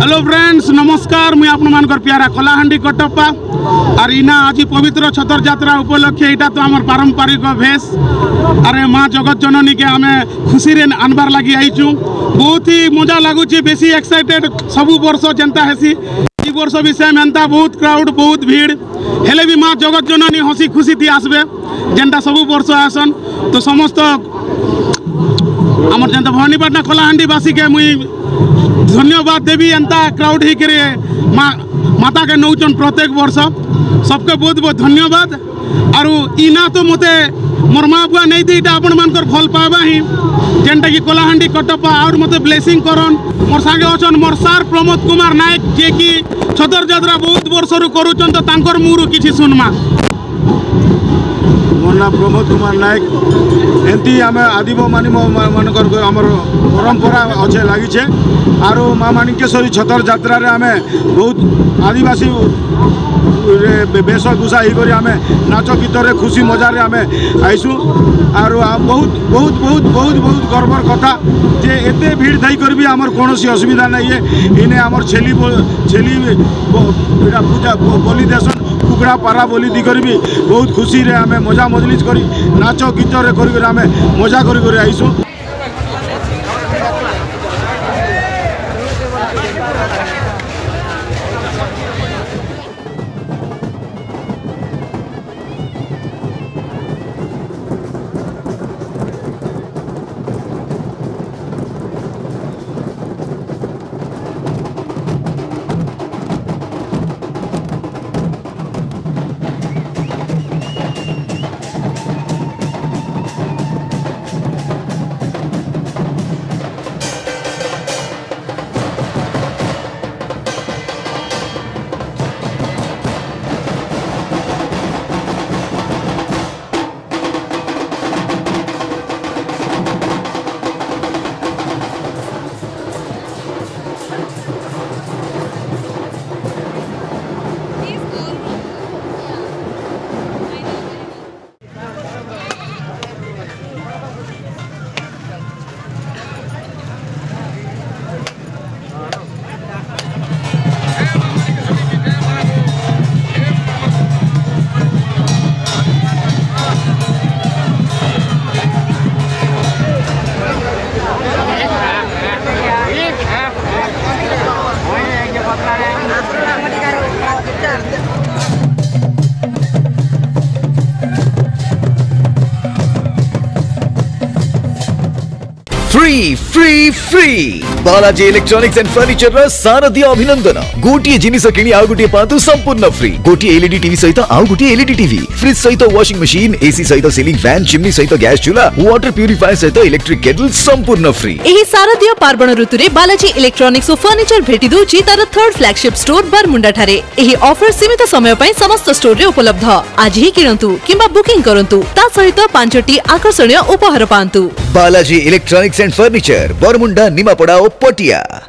Hello friends নমস্কার মুই আপনার পিয়ারা কলাহান্ডি কটপ্পা আর ইনা আজ পবিত্র ছতর যাত্রা উপলক্ষে এটা তো আমার পারম্পরিক ভেষ আরে মা জগৎ জননীকে আমি খুশিরে আনবার লাগি আইছু বহুত হি মজা লাগুছি বেশি এক্সাইটেড সবু বর্ষ যেনতা হেসি এই বর্ষ বি সেম এনতা বহুত ক্রাউড বহুত ভিড় হেলে বি মা জগৎ জননী হসি খুশি দি আসবে যেনতা সবু বর্ষ আসন তো সমস্ত আমার যেন ভবানীপাটনা কলাহান্ডিবাসীকে মুই धन्यवाद ଧନ୍ୟବାଦ ଦେବି ଏନ୍ତା କ୍ରାଉଡ୍ माता के ନେଉଛନ୍ प्रत्येक वर्ष। सबके बहुत बहुत धन्यवाद। आर इना तो मते मोर माँ बुआ नहीं दी आपण मान भल पाइबा ही। जेनटा कि कलाहां कटपा आउर मते ब्लेसींग करन। मोर सागे अच्छन मोर सार प्रमोद कुमार नायक, जे कि छतर जत्रा बहुत वर्ष करूचन तो मुँह कि सुनमा। মুরু কিছু শুনমা ମୋ ନାଁ ପ୍ରମୋଦ କୁମାର ନାୟକ ଏମିତି ଆମେ ଆଦିବ ମାନି ମାନଙ୍କର ଆମର ପରମ୍ପରା ଅଛେ ଲାଗିଛେ ଆରୁ ମା ମାଣିକେଶ୍ୱରୀ ଛତର ଯାତ୍ରାରେ ଆମେ ବହୁତ ଆଦିବାସୀ ବେଶଭୂଷା ହେଇକରି ଆମେ ନାଚ ଗୀତରେ ଖୁସି ମଜାରେ ଆମେ ଆଇସୁଁ ଆରୁ ବହୁତ ବହୁତ ବହୁତ ବହୁତ ବହୁତ ଗର୍ବର କଥା ଯେ ଏତେ ଭିଡ଼ ଥାଇକରି ବି ଆମର କୌଣସି ଅସୁବିଧା ନାହିଁ ଇନେ ଆମର ଛେଲି ଛେଲି ଏଇଟା ପୂଜା ବଲି ଦେସନ୍ କୁକୁଡ଼ା ପାରା ବୋଲି ଦିଗରେ ବି ବହୁତ ଖୁସିରେ ଆମେ ମଜା ମଜଲିସ୍ କରି ନାଚ ଗୀତରେ କରିକରି ଆମେ ମଜା କରି କରି ଆଇସୁଁ free free free Balaji electronics and furniture ର ଶାରଦୀୟ ଅଭିନନ୍ଦନ ଗୋଟିଏ ଜିନିଷ କିଣି ଆଉ ଗୋଟିଏ ପାଆନ୍ତୁ ସମ୍ପୂର୍ଣ୍ଣ ଫ୍ରି ଗୋଟିଏ ଏଲଇଡି ଟିଭି ସହିତ ଆଉ ଗୋଟିଏ ଏଲଇଡି ଟିଭି ଫ୍ରିଜ୍ ସହିତ ୱାସିଂ ମେସିନ୍ ଏସି ସହିତ ସିଲିଂ ଫ୍ୟାନ୍ ଚିମ୍ନି ସହିତ ଗ୍ୟାସ୍ ଚୁଲା ୱାଟର ପ୍ୟୁରିଫାୟର ସହିତ ଇଲେକ୍ଟ୍ରିକ୍ କେଟଲ ସମ୍ପୂର୍ଣ୍ଣ ଫ୍ରି ଏହି ଶାରଦୀୟ ପାର୍ବଣ ଋତୁରେ ବାଲାଜୀ ଇଲେକ୍ଟ୍ରୋନିକ୍ସ ଓ ଫର୍ଣ୍ଣିଚର ଭେଟି ଦଉଛି ତାର ଥର୍ଡ ଫ୍ଲାଗସିପ୍ ଷ୍ଟୋର ବରମୁଣ୍ଡା ଠାରେ ଏହି ଅଫର ସୀମିତ ସମୟ ପାଇଁ ସମସ୍ତ ଷ୍ଟୋରରେ ଉପଲବ୍ଧ ଆଜି ହିଁ କିଣନ୍ତୁ କିମ୍ବା ବୁକିଂ କରନ୍ତୁ ତା ସହିତ ପାଞ୍ଚଟି ଆକର୍ଷଣୀୟ ଉପହାର ପାଆନ୍ତୁ Balaji electronics and furniture, Bormunda, Nimapodao, Potia.